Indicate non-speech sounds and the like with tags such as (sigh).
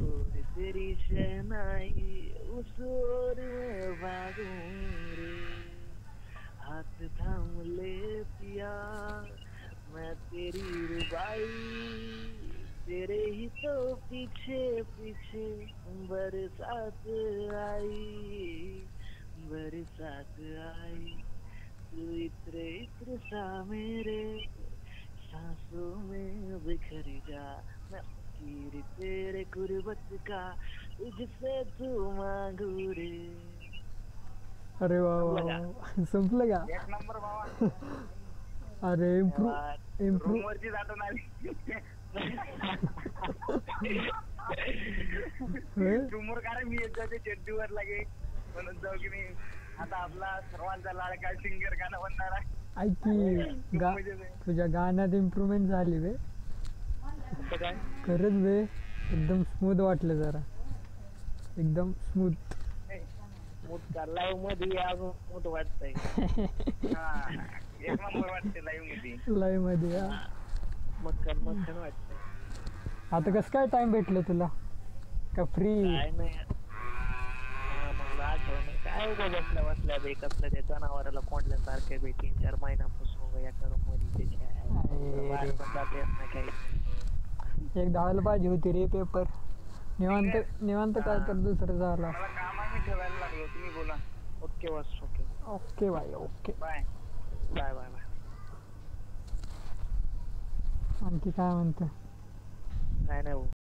तेरी शहनाई उस ओर रे हाथ थाम ले पिया मैं तेरी रुबाई तेरे ही तो पीछे पीछे बरसात आई बरसात आई, तू इत्र इत्र सा मेरे सांसों में बिखर जा। मैं तीर तेरे गुर्बत का तुझसे तू मांगू रे अरे वा वा. संपलं का? (laughs) एक नंबर बाबा (laughs) अरे इम्प्रूव्ह इम्प्रूव्ह आठवण आली रूमवर काय मी येत जाते चड्डीवर लागे. म्हणून जाऊ की नाही. आता आपला सर्वांचा लाडका सिंगर गाणं म्हणणार. आहे. ऐक तुझ्या गाण्यात इम्प्रूव्हमेंट झाली वे. खरंच वे एकदम स्मूथ वाटलं जरा. एकदम स्मूथ चाललाय मध्ये अजून मूठ वाटतंय. (laughs) हा एक नंबर वाटते लाईव्ह मध्ये. लाईव्ह मध्ये हा. मक्कन मक्कन वाटतंय. आता कसं काय टाइम भेटलं तुला? का फ्री काय नाही. हा, मला आठवण काय उगा बसल्या बसल्या बे कसल्या त्या जनावराला कोंडल्यासारखे बे तीन चार महिन्यापासून उगा एका रूम मध्ये त्याच्या बाहेर पण जाता येत नाही काही. एक दहाला पाहिजे होती रे पेपर निवांत निवांत काय तर दुसरं झाला. मला काम आहे मी ठेवायला लागलो तुम्ही बोला. ओके बस okay. Okay bye okay. Bye. Bye bye bye. आणखी काय म्हणते? काय नाही भाऊ.